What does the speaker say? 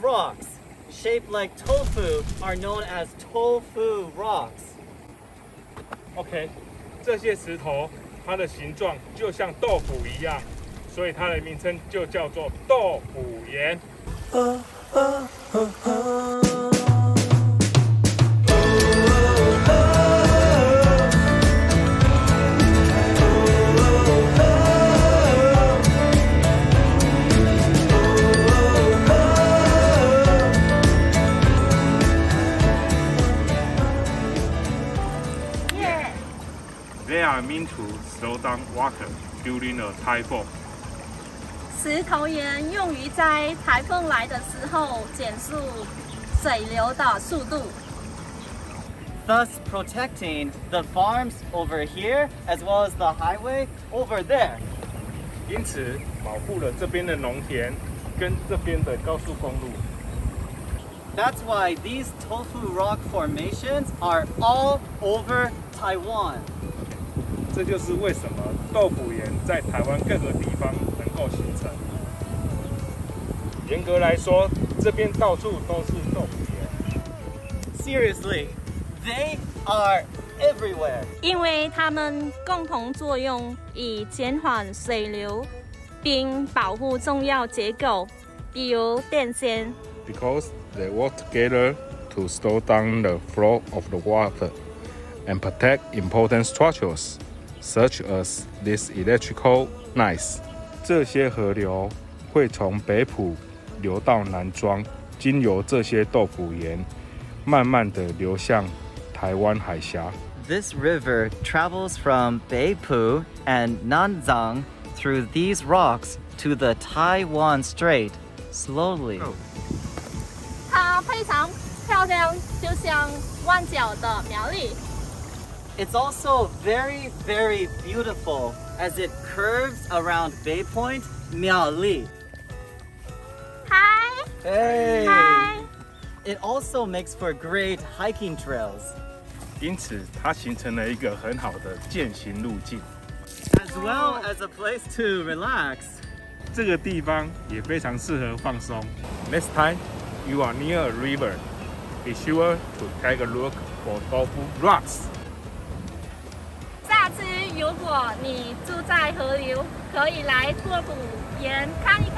rocks, shaped like tofu, are known as tofu rocks. OK，这些石头它的形状就像豆腐一样，所以它的名称就叫做豆腐岩。They are meant to slow down water during a typhoon. 石头岩用于在台风来的时候减速水流的速度。thus protecting the farms over here as well as the highway over there. 因此，保护了这边的农田跟这边的高速公路。That's why these tofu rock formations are all over Taiwan. 这就是为什么豆腐岩在台湾各个地方能够形成。严格来说，这边到处都是豆腐岩。Seriously, they are everywhere. 因为它们共同作用以减缓水流，并保护重要结构，比如电线。Because they work together to slow down the flow of the water and protect important structures. such as this electrical nice。这些河流会从北浦流到南庄，经由这些豆腐岩，慢慢的流向台湾海峡。This river travels from Beipu and Nanzhuang through these rocks to the Taiwan Strait slowly. Oh. 它非常漂亮，就像万角的苗栗。It's also very, very beautiful as it curves around Bay Point, Miaoli. Hi! Hey! Hi! It also makes for great hiking trails. 因此，它形成了一个很好的践行路径，as well as a place to relax. 这个地方也非常适合放松。Next time you are near a river, be sure to take a look for tofu rocks. 如果你住在河流，可以来拓普岩看一